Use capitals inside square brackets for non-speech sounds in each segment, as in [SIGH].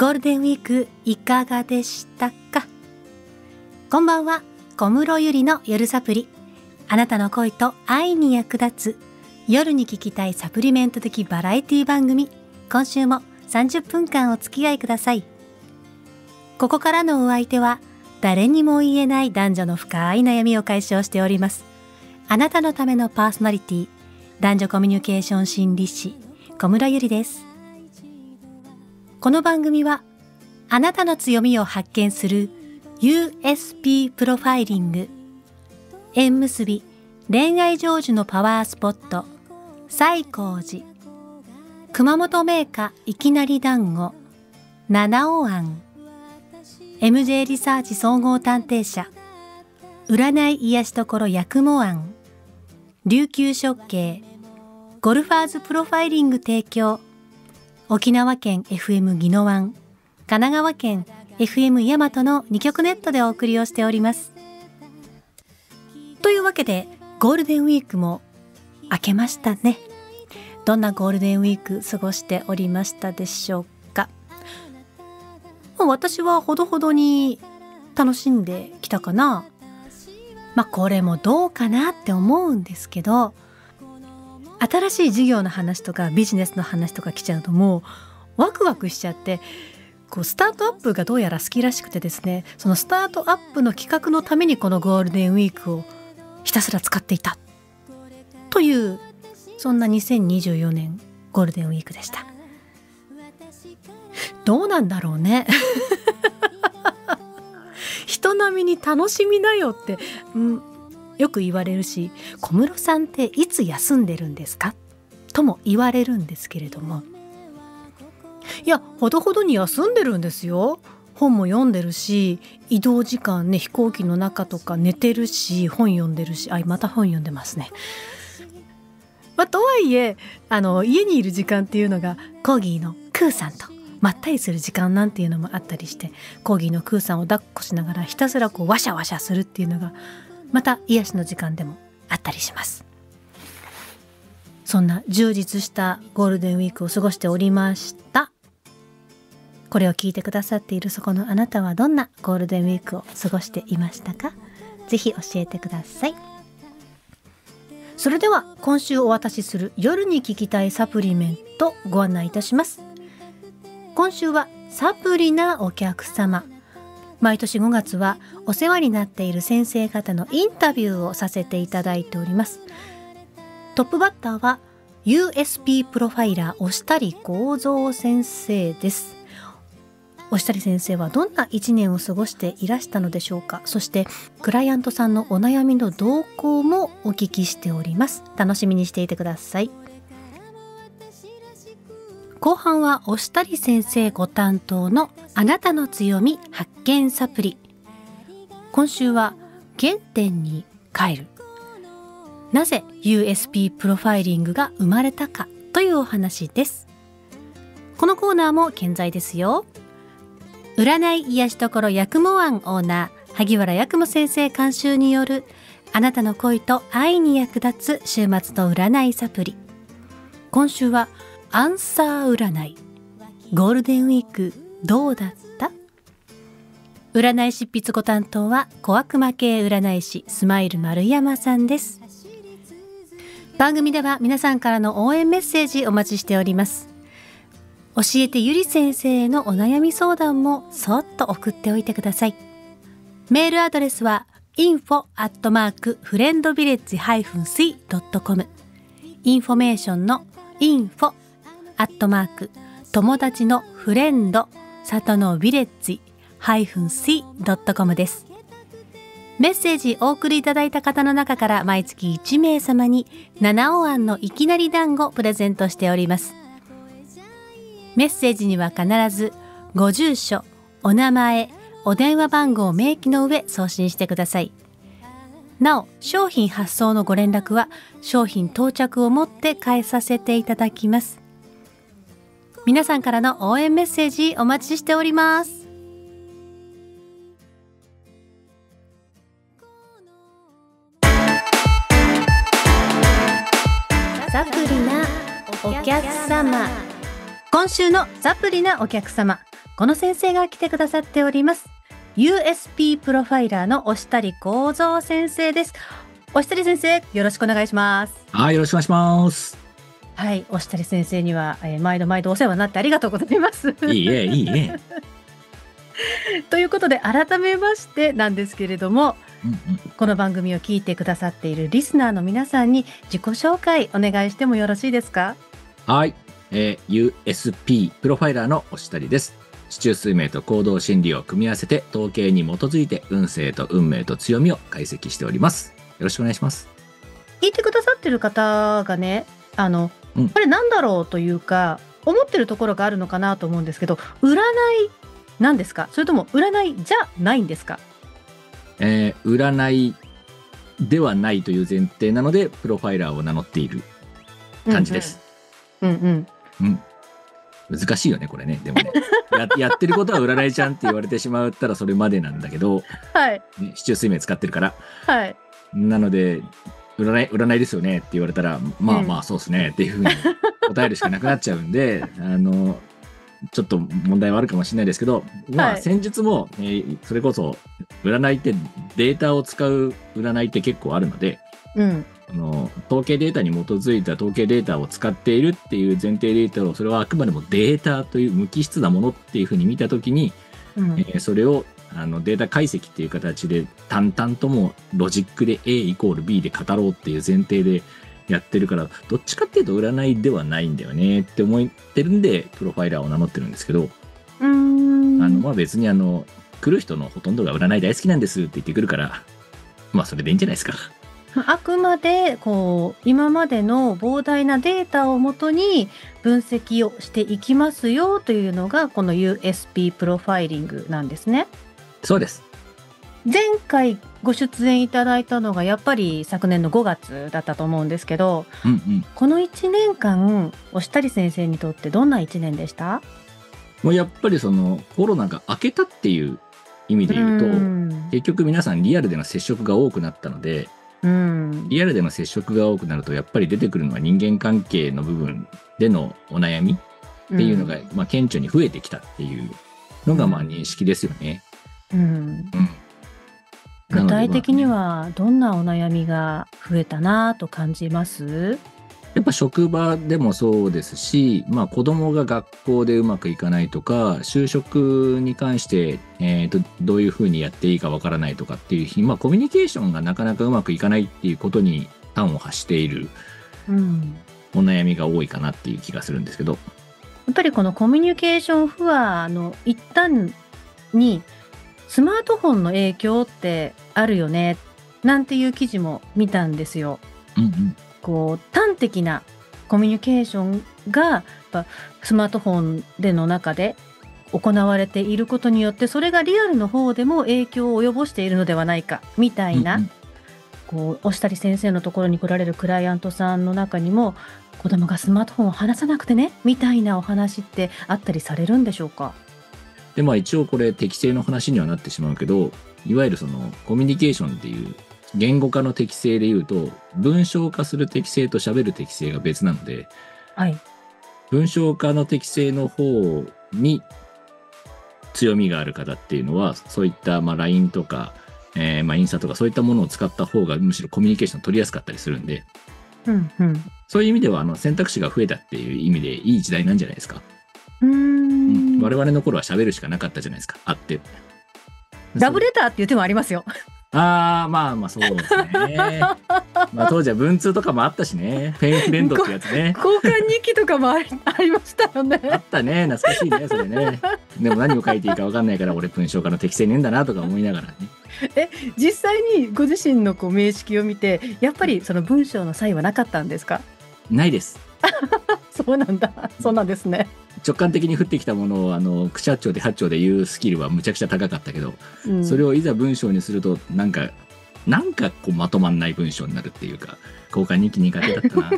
ゴールデンウィークいかがでしたか？こんばんは小室ゆりの夜サプリ。あなたの恋と愛に役立つ夜に聞きたいサプリメント的バラエティ番組。今週も30分間お付き合いください。ここからのお相手は誰にも言えない男女の深い悩みを解消しております。あなたのためのパーソナリティ男女コミュニケーション心理師小室ゆりです。この番組はあなたの強みを発見する USP プロファイリング縁結び恋愛成就のパワースポット西光寺熊本メーカいきなり団子七尾庵 MJ リサーチ総合探偵社占い癒し所八雲庵琉球食系ゴルファーズプロファイリング提供沖縄県 FM 宜野湾神奈川県 FM 大和の2局ネットでお送りをしております。というわけでゴールデンウィークも明けましたね。どんなゴールデンウィーク過ごしておりましたでしょうか。私はほどほどに楽しんできたかな。まあこれもどうかなって思うんですけど新しい事業の話とかビジネスの話とか来ちゃうともうワクワクしちゃってこうスタートアップがどうやら好きらしくてですねそのスタートアップの企画のためにこのゴールデンウィークをひたすら使っていた。というそんな2024年ゴールデンウィークでした。どうなんだろうね。[LAUGHS] 人並みに楽しみなよって、うん、よく言われるし小室さんっていつ休んでるんですか？とも言われるんですけれども。いやほどほどに休んでるんですよ。本も読んでるし移動時間ね飛行機の中とか寝てるし本読んでるしあまた本読んでますね。まあ、とはいえあの家にいる時間っていうのがコーギーのクーさんとまったりする時間なんていうのもあったりしてコーギーのクーさんを抱っこしながらひたすらこうワシャワシャするっていうのがまた癒しの時間でもあったりします。そんな充実したゴールデンウィークを過ごしておりました。これを聞いてくださっているそこのあなたはどんなゴールデンウィークを過ごしていましたか？ぜひ教えてください。それでは今週お渡しする夜に聞きたいサプリメントご案内いたします。今週はサプリなお客様。毎年5月はお世話になっている先生方のインタビューをさせていただいております。トップバッターは USP プロファイラー押谷幸三先生です。押谷先生はどんな1年を過ごしていらしたのでしょうか。そしてクライアントさんのお悩みの動向もお聞きしております。楽しみにしていてください。後半は押谷先生ご担当のあなたの強み発見サプリ。今週は原点に帰る。なぜ USP プロファイリングが生まれたかというお話です。このコーナーも健在ですよ。占い癒し所八雲庵オーナー萩原八雲先生監修によるあなたの恋と愛に役立つ週末の占いサプリ。今週はアンサー占い。ゴールデンウィークどうだった？占い執筆ご担当は小悪魔系占い師スマイル丸山さんです。番組では皆さんからの応援メッセージお待ちしております。教えてゆり先生へのお悩み相談もそっと送っておいてください。メールアドレスは info アットマークフレンドビレッジ -c.com インフォメーションの info アットマーク友達のフレンド里のビレッジ -c.com です。メッセージお送りいただいた方の中から毎月1名様に七尾庵のいきなり団子プレゼントしております。メッセージには必ずご住所お名前お電話番号を明記の上送信してください。なお商品発送のご連絡は商品到着をもって返させていただきます。皆さんからの応援メッセージお待ちしております。サプリなお客様。今週のサプリなお客様。この先生が来てくださっております。USP プロファイラーの押谷幸三先生です。押谷先生よろしくお願いします。はいよろしくお願いします。はい押谷先生には、えー、毎度毎度お世話になってありがとうございますいいえいいえ [LAUGHS] ということで改めましてなんですけれども、うんうんこの番組を聞いてくださっているリスナーの皆さんに自己紹介お願いしてもよろしいですか？はい、えー USP プロファイラーの押谷です。市中数名と行動心理を組み合わせて統計に基づいて運勢と運命と強みを解析しております。よろしくお願いします。聞いてくださってる方がねあの、うんこれなんだろうというか思ってるところがあるのかなと思うんですけど占いなんですか？それとも占いじゃないんですか？えー占いではないという前提なので、プロファイラーを名乗っている感じです。うんうんうん。難しいよね、これね。でもね。[LAUGHS] ややってることは占いじゃんって言われてしまったらそれまでなんだけど、[LAUGHS] はいね、市中水名使ってるから。はいなので、占い、占いですよねって言われたら、まあうん。まあそうですねっていうふうに答えるしかなくなっちゃうんで、[LAUGHS] あの、ちょっと問題はあるかもしれないですけど、まあはい。先日も、えーそれこそ、占いってデータを使う占いって結構あるので、うん。あの統計データに基づいた統計データを使っているっていう前提データをそれはあくまでもデータという無機質なものっていうふうに見たときに、うん。えーそれをあのデータ解析っていう形で淡々ともロジックで A イコール B で語ろうっていう前提でやってるからどっちかっていうと占いではないんだよねって思ってるんでプロファイラーを名乗ってるんですけど、うーんあのまあ別にあの来る人のほとんどが占い大好きなんですって言ってくるからまあそれでいいんじゃないですか。あくまでこう今までの膨大なデータをもとに分析をしていきますよというのがこの USP プロファイリングなんですね。そうです。前回ご出演いただいたのがやっぱり昨年の5月だったと思うんですけどうんうん。この1年間押谷先生にとってどんな1年でした？もうやっぱりそのコロナが明けたっていう意味で言うと、うん結局皆さんリアルでの接触が多くなったので、うんリアルでの接触が多くなるとやっぱり出てくるのは人間関係の部分でのお悩みっていうのが、まあ、顕著に増えてきたっていうのがまあ認識ですよね。うん。うん具体的にはどんなお悩みが増えたなと感じます？やっぱ職場でもそうですし、まあ、子供が学校でうまくいかないとか就職に関して、えーとどういうふうにやっていいかわからないとかっていう日、まあ、コミュニケーションがなかなかうまくいかないっていうことに端を発しているうん。お悩みが多いかなっていう気がするんですけど。やっぱりこのコミュニケーション不和の一端にスマートフォンの影響ってあるよねなんていう記事も見たんですよ。うんうん。こう端的なコミュニケーションがスマートフォンでの中で行われていることによってそれがリアルの方でも影響を及ぼしているのではないかみたいな、うんうん。こう押谷先生のところに来られるクライアントさんの中にも子供がスマートフォンを離さなくてねみたいなお話ってあったりされるんでしょうか？でまあ一応これ適正の話にはなってしまうけどいわゆるそのコミュニケーションっていう言語化の適性で言うと文章化する適性と喋る適性が別なのではい。文章化の適性の方に強みがある方っていうのはそういったまあ LINE とか、えーまあインスタとかそういったものを使った方がむしろコミュニケーション取りやすかったりするんでうんうん。そういう意味ではあの選択肢が増えたっていう意味でいい時代なんじゃないですか。うん我々の頃は喋るしかなかったじゃないですかあって。ラブレターっていう手もありますよ。ああ、まあまあそうですね。[LAUGHS] まあ当時は文通とかもあったしね。ペンフレンドってやつね。交換日記とかもありありましたよあね。ったね。懐かしいね、それね。でも何を書いていいか分かんないから俺文章家の適性ねえんだなとか思いながらね。実際にご自身のこう名式を見てやっぱりその文章の差異はなかったんですか？ないです。[LAUGHS] そうなんだそうなんですね。直感的に降ってきたものをあの口八丁で八丁で言うスキルはむちゃくちゃ高かったけど、うん。それをいざ文章にするとなんかなんかこうまとまんない文章になるっていうか交換日記苦手だったな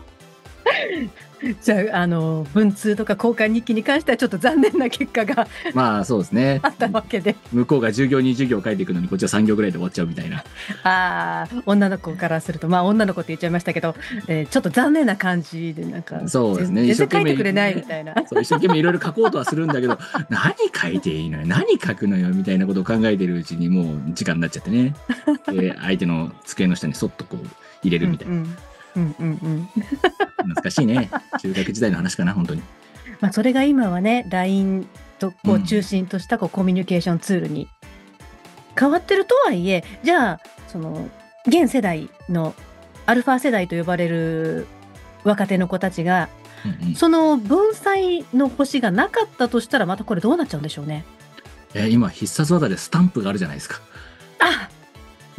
[LAUGHS] [LAUGHS] じゃあ、あの、文通とか交換日記に関してはちょっと残念な結果がまあそうですね [LAUGHS] あ。ったわけで。向こうが10行20行書いていくのにこっちは3行ぐらいで終わっちゃうみたいな。ああ、女の子からすると、まあ女の子って言っちゃいましたけど、えーちょっと残念な感じで、なんか、そうですね全一生懸命然書いてくれないみたいな。[LAUGHS] そう一生懸命いろいろ書こうとはするんだけど何書いていいのよ？何書くのよ？みたいなことを考えてるうちにもう時間になっちゃってね。で相手の机の下にそっとこう入れるみたいな。うんうんうんうん。懐かしいね。中学時代の話かな本当に。まあそれが今はね、LINE とこううん中心としたこうコミュニケーションツールに変わってるとはいえ、じゃあ、その、現世代のアルファ世代と呼ばれる若手の子たちが、うんうんその文才の星がなかったとしたら、またこれどうなっちゃうんでしょうね。えー今必殺技でスタンプがあるじゃないですか。あ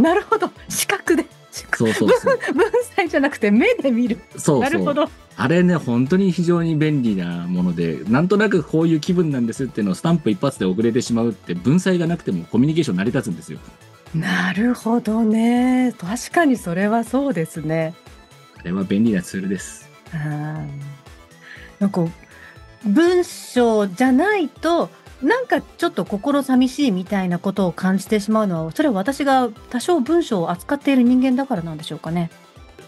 なるほど。視覚で。そうそうそう。[LAUGHS] 文才じゃなくて目で見る。そうそう。なるほど。あれね、本当に非常に便利なもので、なんとなくこういう気分なんですっていうのをスタンプ一発で送れてしまうって、文才がなくてもコミュニケーション成り立つんですよ。なるほどね。確かにそれはそうですね。あれは便利なツールです。なんか文章じゃないとなんかちょっと心寂しいみたいなことを感じてしまうのはそれは私が多少文章を扱っている人間だからなんでしょうかね。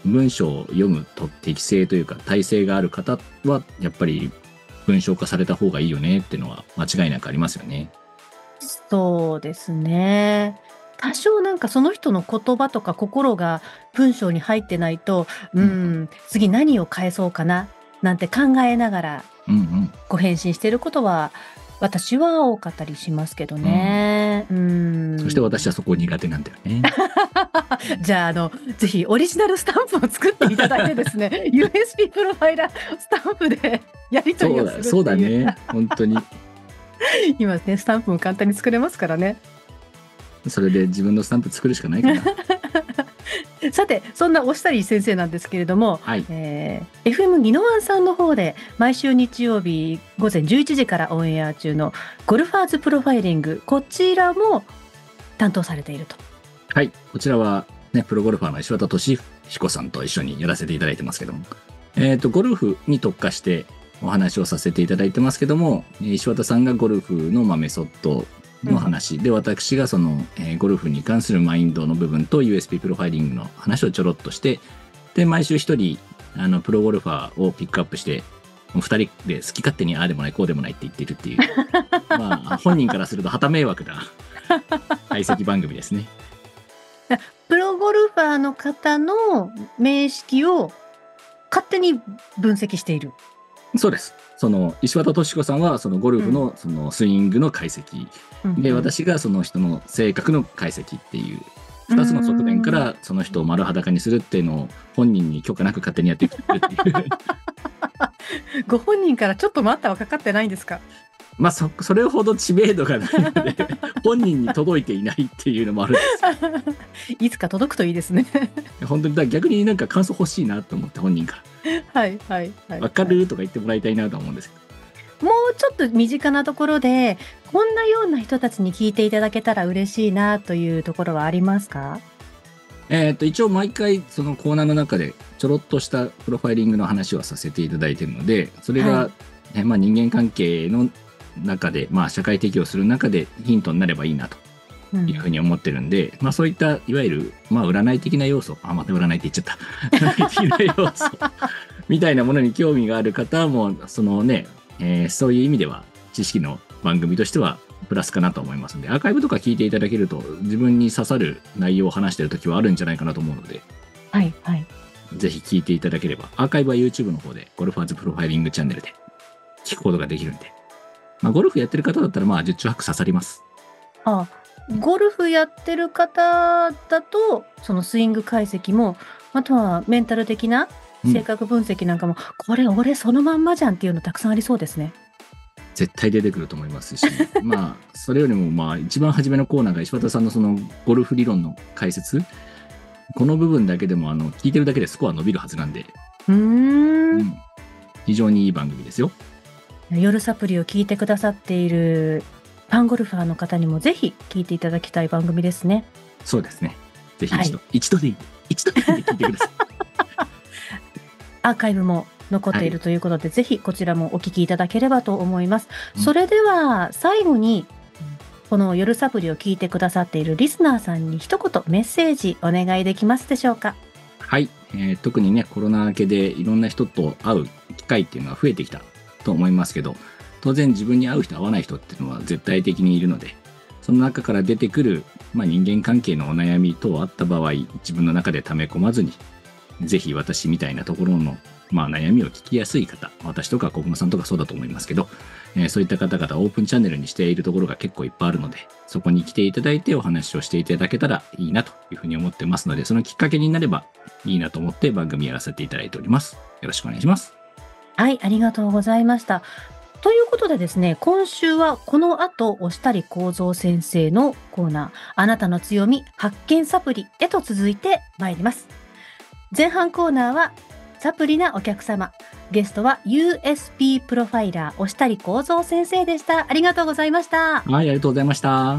文章を読むと適性というか体制がある方は、やっぱり文章化された方がいいよねっていうのは間違いなくありますよね。そうですね。多少なんかその人の言葉とか心が文章に入ってないと、うん、次何を返そうかななんて考えながらうんうん。ご返信していることは私は多かったりしますけどね。うん。そして私はそこ苦手なんだよね。[LAUGHS] じゃあ、あの、ぜひオリジナルスタンプを作っていただいてですね、[LAUGHS] USB プロファイラースタンプでやり取りをするっていう。そうだそうだね。本当に。[LAUGHS] 今ね、スタンプも簡単に作れますからね。それで自分のスタンプ作るしかないかな。さて、そんな押したり先生なんですけれども、はい。えー FM ぎのわんさんの方で毎週日曜日午前11時からオンエア中のゴルファーズプロファイリング、こちらも担当されていると。はい。こちらは、ね、プロゴルファーの石渡俊彦さんと一緒にやらせていただいてますけども。えっ、と、ゴルフに特化してお話をさせていただいてますけども、えー石渡さんがゴルフの、まあ、メソッドの話、で、私がその、えーゴルフに関するマインドの部分と USB プロファイリングの話をちょろっとして、で、毎週一人、あの、プロゴルファーをピックアップして、もう二人で好き勝手にああでもない、こうでもないって言っているっていう、[LAUGHS] まあ、本人からすると旗迷惑な解析番組ですね。[LAUGHS] プロゴルファーの方の名式を勝手に分析している。そうです。その石渡敏子さんはそのゴルフのそのスイングの解析、でうん。私がその人の性格の解析っていう2つの側面からその人を丸裸にするっていうのを本人に許可なく勝手にやっていくっていう。[LAUGHS] ご本人からちょっと待ったはかかってないんですか？まあそそれほど知名度がないので [LAUGHS] 本人に届いていないっていうのもあるんです。[LAUGHS] いつか届くといいですね。よ本当にだ逆になんか感想欲しいなと思って本人かはいはいはい。ら分かるとか言ってもらいたいなと思うんですけど。もうちょっと身近なところで、こんなような人たちに聞いていただけたら嬉しいなというところはありますか？えー、と一応毎回そのコーナーの中でちょろっとしたプロファイリングの話はさせていただいているのでそれが、はねまあ、人間関係の中で、まあ、社会適応する中でヒントになればいいなとうん。いうふうに思ってるんで、まあ、そういったいわゆる、まあ、占い的な要素あまた占いって言っちゃった。占い的な要素。[LAUGHS] みたいなものに興味がある方もそのね、えーそういう意味では知識の番組としてはプラスかなと思いますのでアーカイブとか聞いていただけると自分に刺さる内容を話してる時はあるんじゃないかなと思うのではいはい。ぜひ聞いていただければアーカイブは YouTube の方でゴルファーズプロファイリングチャンネルで聞くことができるんで、まあ、ゴルフやってる方だったらまあ十中八九刺さります。あゴルフやってる方だと、そのスイング解析も、あとはメンタル的な性格分析なんかも、これ俺そのまんまじゃんっていうのたくさんありそうですね。絶対出てくると思いますし。[LAUGHS] まあそれよりもまあ一番初めのコーナーが石渡さんのそのゴルフ理論の解説。この部分だけでもあの聞いてるだけでスコア伸びるはずなんで、うー。うんん。非常にいい番組ですよ夜サプリを聞いてくださっているファンゴルファーの方にもぜひ聞いていただきたい番組ですね。そうですね。ぜひはい。一度、一度でいい。一度でいい聞いてください。アーカイブも残っているということで、ぜひこちらもお聞きいただければと思います。うん。それでは最後に、この夜サプリを聞いてくださっているリスナーさんに一言メッセージお願いできますでしょうか？はい、えー特にね、コロナ明けでいろんな人と会う機会っていうのは増えてきたと思いますけど、当然自分に合う人合わない人っていうのは絶対的にいるので、その中から出てくる、まあ、人間関係のお悩み等あった場合、自分の中で溜め込まずに、ぜひ私みたいなところの、まあ、悩みを聞きやすい方、私とか小熊さんとかそうだと思いますけど、えーそういった方々オープンチャンネルにしているところが結構いっぱいあるので、そこに来ていただいてお話をしていただけたらいいなというふうに思ってますので、そのきっかけになればいいなと思って番組やらせていただいております。よろしくお願いします。はい、ありがとうございました。ということでですね、今週はこの後、押したり構造先生のコーナー、あなたの強み発見サプリへと続いて参ります。前半コーナーは、サプリなお客様。ゲストは USP プロファイラー、押したり構造先生でした。ありがとうございました。はい、ありがとうございました。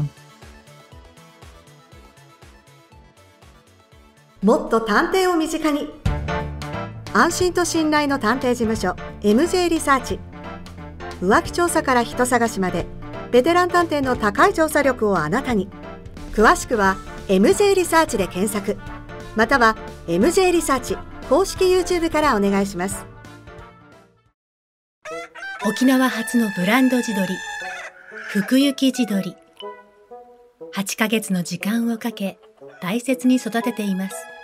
もっと探偵を身近に安心と信頼の探偵事務所 MJ リサーチ。浮気調査から人探しまでベテラン探偵の高い調査力をあなたに。詳しくは MJ リサーチで検索。または MJ リサーチ公式 YouTube からお願いします。沖縄初のブランド地鶏福行地鶏8ヶ月の時間をかけ大切に育てています。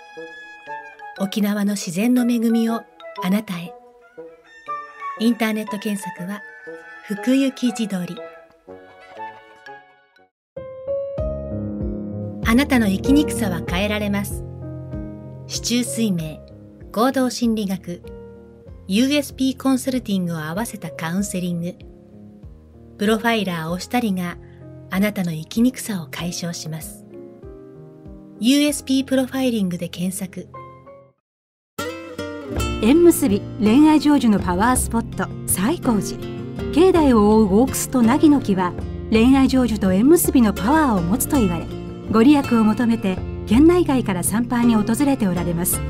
沖縄の自然の恵みをあなたへインターネット検索は福行地鶏あなたの生きにくさは変えられます市中水明合同心理学 USP コンサルティングを合わせたカウンセリング。プロファイラーをしたりがあなたの生きにくさを解消します。USP プロファイリングで検索。縁結び恋愛成就のパワースポット西光寺。境内を覆う大楠と凪の木は恋愛成就と縁結びのパワーを持つと言われご利益を求めて県内外から参拝に訪れておられます。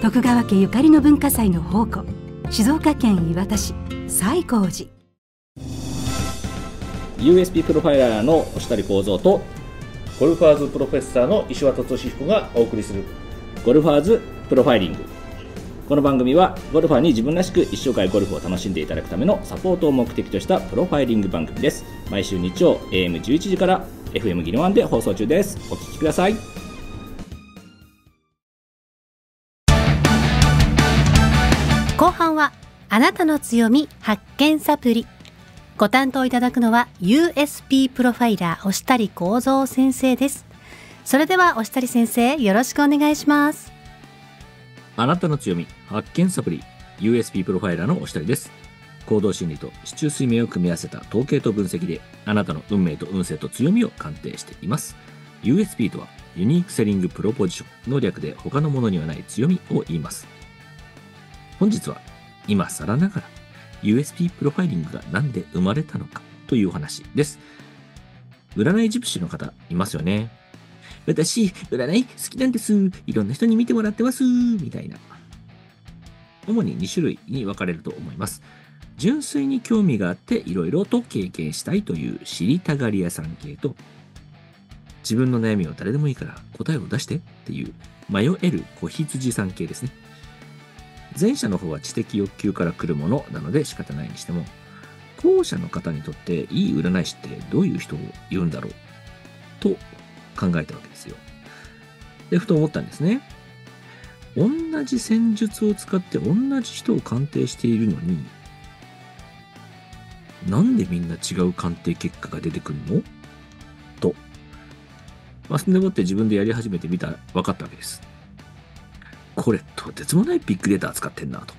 徳川家ゆかりの文化祭の宝庫静岡県磐田市西光寺。USP プロファイラーの押谷幸三とゴルファーズプロフェッサーの石渡俊彦がお送りするゴルファーズプロファイリング。この番組はゴルファーに自分らしく一生涯ゴルフを楽しんでいただくためのサポートを目的としたプロファイリング番組です毎週日曜 AM11 時から FM ぎのわんで放送中ですお聞きください後半はあなたの強み発見サプリ。ご担当いただくのは USP プロファイラー押したり構造先生です。それでは押したり先生よろしくお願いします。あなたの強み、発見サプリ、USP プロファイラーのおしたりです。行動心理と四柱推命を組み合わせた統計と分析で、あなたの運命と運勢と強みを鑑定しています。USP とは、 Unique Selling Proposition の略で他のものにはない強みを言います。本日は、今更ながら、USP プロファイリングが何で生まれたのかというお話です。占い術師の方いますよね。私、占い好きなんです。いろんな人に見てもらってます。みたいな。主に2種類に分かれると思います。純粋に興味があっていろいろと経験したいという知りたがり屋さん系と、自分の悩みを誰でもいいから答えを出してっていう迷える子羊さん系ですね。前者の方は知的欲求から来るものなので仕方ないにしても、後者の方にとっていい占い師ってどういう人を言うんだろうと考えたわけですよ。で、ふと思ったんですね。同じ戦術を使って同じ人を鑑定しているのに、なんでみんな違う鑑定結果が出てくるの？と。まあ、そんでもって自分でやり始めてみたら分かったわけです。これ、とてつもないビッグデータ使ってんなと。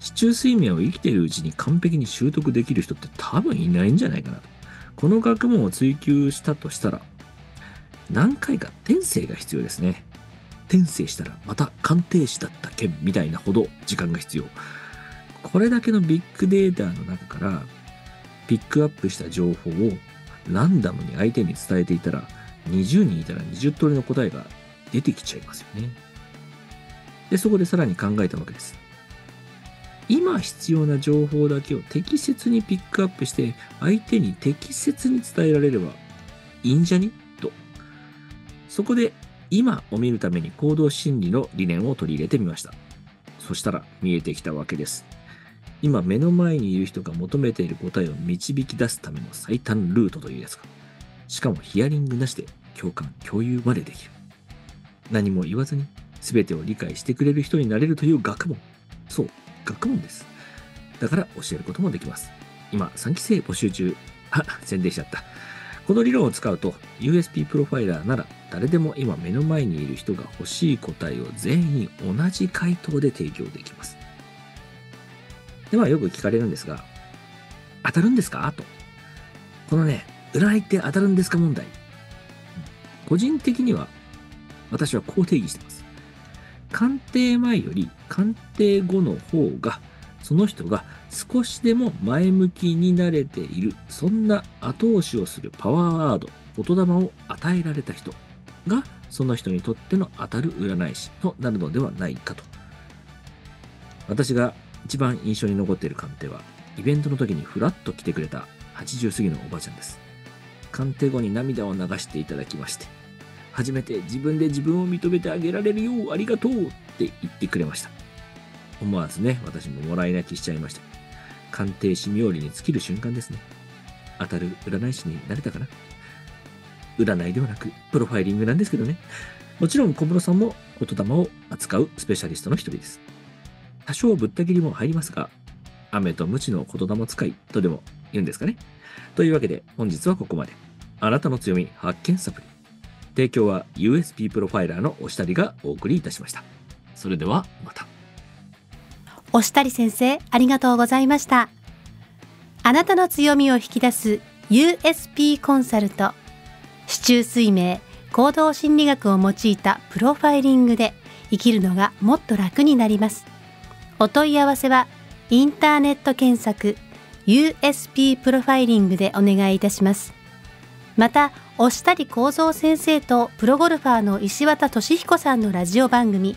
市中睡眠を生きているうちに完璧に習得できる人って多分いないんじゃないかなと。この学問を追求したとしたら、何回か転生が必要ですね。転生したらまた鑑定士だった件みたいなほど時間が必要。これだけのビッグデータの中からピックアップした情報をランダムに相手に伝えていたら20人いたら20通りの答えが出てきちゃいますよね。で、そこでさらに考えたわけです。今必要な情報だけを適切にピックアップして相手に適切に伝えられればいいんじゃね？そこで今を見るために行動心理の理念を取り入れてみました。そしたら見えてきたわけです。今目の前にいる人が求めている答えを導き出すための最短ルートというやつが。しかもヒアリングなしで共感、共有までできる。何も言わずに全てを理解してくれる人になれるという学問。そう、学問です。だから教えることもできます。今、3期生募集中。あ、宣伝しちゃった。この理論を使うと USP プロファイラーなら誰でも今目の前にいる人が欲しい答えを全員同じ回答で提供できます。ではよく聞かれるんですが、当たるんですか？と。このね、占いって当たるんですか問題。個人的には私はこう定義してます。鑑定前より鑑定後の方がその人が少しでも前向きになれている、そんな後押しをするパワーワード、言霊を与えられた人が、その人にとっての当たる占い師となるのではないかと。私が一番印象に残っている鑑定は、イベントの時にふらっと来てくれた80過ぎのおばちゃんです。鑑定後に涙を流していただきまして、初めて自分で自分を認めてあげられるようありがとうって言ってくれました。思わずね、私ももらい泣きしちゃいました。鑑定士冥利に尽きる瞬間ですね。当たる占い師になれたかな占いではなく、プロファイリングなんですけどね。もちろん小室さんも言霊を扱うスペシャリストの一人です。多少ぶった切りも入りますが、雨と無知の言霊使いとでも言うんですかね。というわけで本日はここまで。あなたの強み発見サプリ。提供は USP プロファイラーのおしたりがお送りいたしました。それではまた。押したり先生、ありがとうございました。あなたの強みを引き出す USP コンサルト。四柱推命、行動心理学を用いたプロファイリングで生きるのがもっと楽になります。お問い合わせはインターネット検索 USP プロファイリングでお願いいたします。また、押したり構造先生とプロゴルファーの石渡俊彦さんのラジオ番組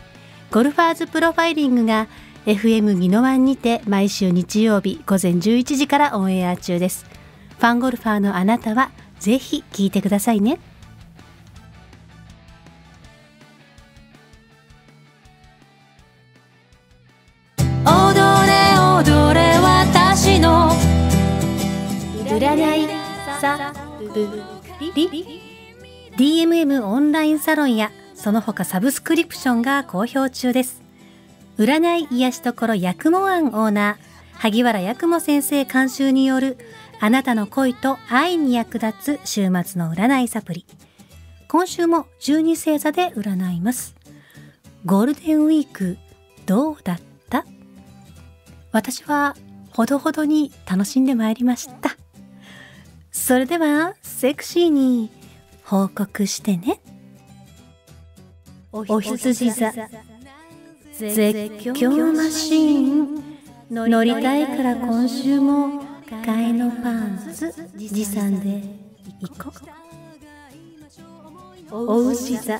ゴルファーズプロファイリングが FM ぎのわんにて毎週日曜日午前11時からオンエア中です。ファンゴルファーのあなたはぜひ聞いてくださいね。踊れ踊れ私の占いサプリ DMM オンラインサロンやその他サブスクリプションが好評中です。占い癒しところ八雲庵オーナー萩原八雲先生監修によるあなたの恋と愛に役立つ週末の占いサプリ。今週も12星座で占います。ゴールデンウィークどうだった？私はほどほどに楽しんでまいりました。それではセクシーに報告してね。お羊座。絶叫マシーン。乗りたいから今週も替えのパンツ持参で行こう。お牛座。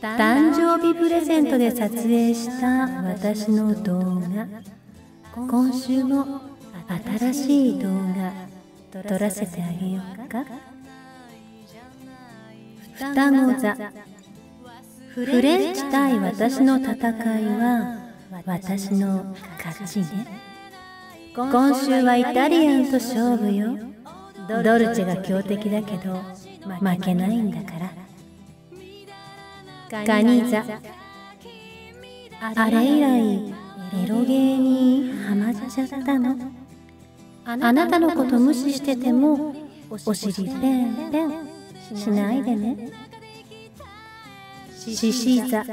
誕生日プレゼントで撮影した私の動画。今週も新しい動画撮らせてあげようか。双子座フレンチ対私の戦いは私の勝ちね。今週はイタリアンと勝負よ。ドルチェが強敵だけど負けないんだから。ガニ座あれ以来エロゲーにハマっちゃったの。あなたのこと無視しててもお尻ペンペンしないでね。獅子座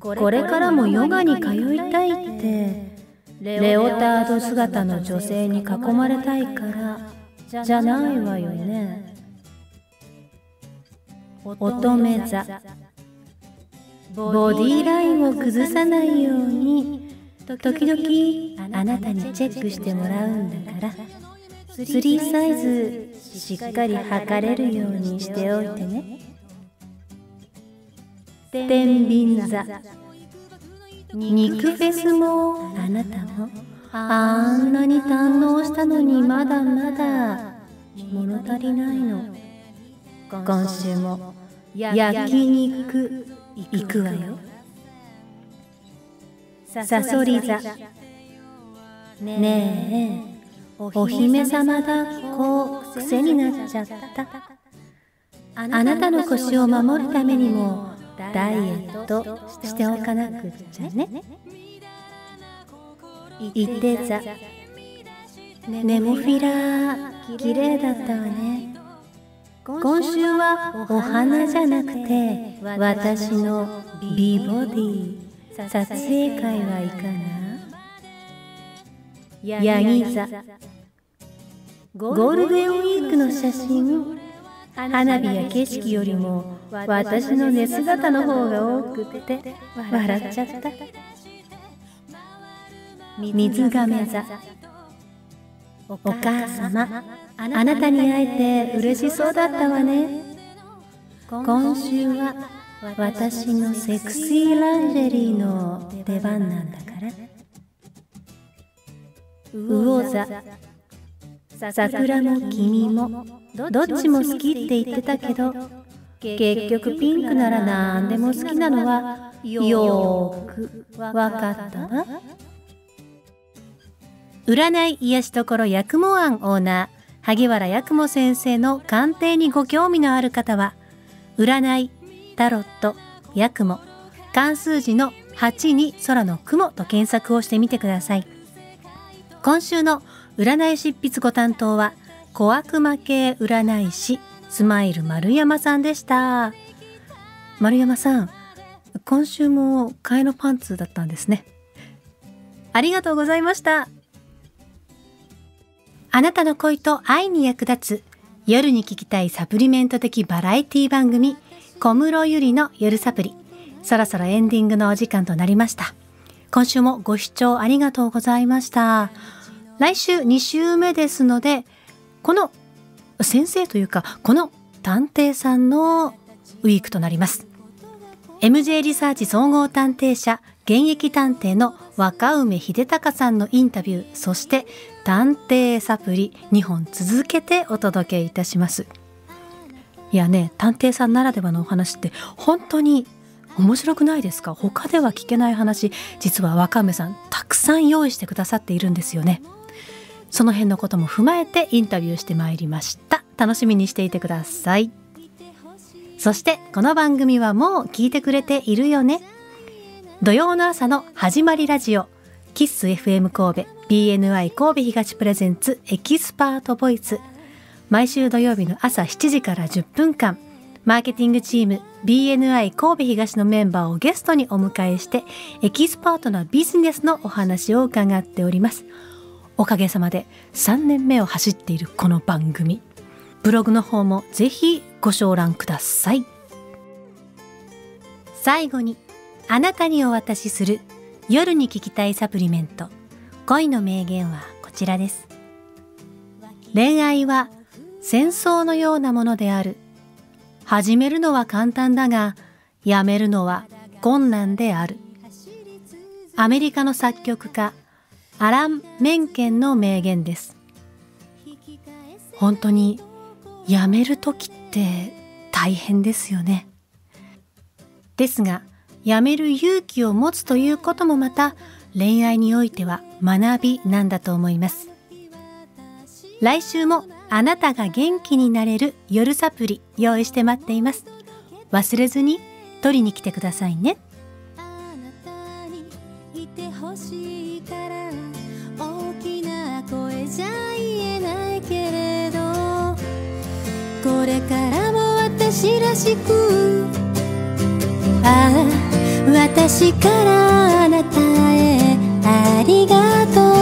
これからもヨガに通いたいってレオタード姿の女性に囲まれたいからじゃないわよね。乙女座。ボディーラインを崩さないように時々あなたにチェックしてもらうんだからスリーサイズしっかり測れるようにしておいてね。天秤座。肉フェスもあなたもあんなに堪能したのにまだまだ物足りないの。今週も焼肉行くわよ。さそり座。ねえお姫様だっこ癖になっちゃった。あなたの腰を守るためにもダイエットしておかなくっちゃね。いて座ネモフィラ綺麗だったわね。今週はお花じゃなくて私の美ボディ。撮影会はいかな。ヤギ座。ゴールデンウィークの写真。花火や景色よりも私の寝姿の方が多くて笑っちゃった。水亀座。お母様あなたに会えて嬉しそうだったわね。今週は私のセクシーランジェリーの出番なんだから。魚座。桜も君もどっちも好きって言ってたけど結局ピンクなら何でも好きなのはよーくわかったわ占い癒し所八雲庵オーナー萩原八雲先生の鑑定にご興味のある方は占いタロット八雲漢数字の8に空の雲と検索をしてみてください。今週の占い執筆ご担当は小悪魔系占い師スマイル丸山さんでした。丸山さん今週も替えのパンツだったんですね。ありがとうございました。あなたの恋と愛に役立つ夜に聞きたいサプリメント的バラエティ番組小室ゆりの夜サプリ。そろそろエンディングのお時間となりました。今週もご視聴ありがとうございました。来週2週目ですのでこの先生というかこの探偵さんのウィークとなります。MJ リサーチ総合探偵社現役探偵の若梅秀隆さんのインタビューそして探偵サプリ2本続けてお届けいたします。いやね探偵さんならではのお話って本当に面白くないですか？他では聞けない話実は若梅さんたくさん用意してくださっているんですよね。その辺のことも踏まえてインタビューしてまいりました。楽しみにしていてください。そしてこの番組はもう聞いてくれているよね。土曜の朝の始まりラジオキッス FM 神戸 BNI 神戸東 presents エキスパートボイス。毎週土曜日の朝7時から10分間マーケティングチーム BNI 神戸東のメンバーをゲストにお迎えしてエキスパートなビジネスのお話を伺っております。おかげさまで3年目を走っているこの番組。ブログの方もぜひご笑覧ください。最後にあなたにお渡しする夜に聞きたいサプリメント。恋の名言はこちらです。恋愛は戦争のようなものである。始めるのは簡単だがやめるのは困難である。アメリカの作曲家アラン・メンケンの名言です。本当にやめる時って大変ですよね。ですがやめる勇気を持つということもまた恋愛においては学びなんだと思います。来週もあなたが元気になれる夜サプリ用意して待っています。忘れずに取りに来てくださいね。これからも私らしく。ああ私からあなたへありがとう。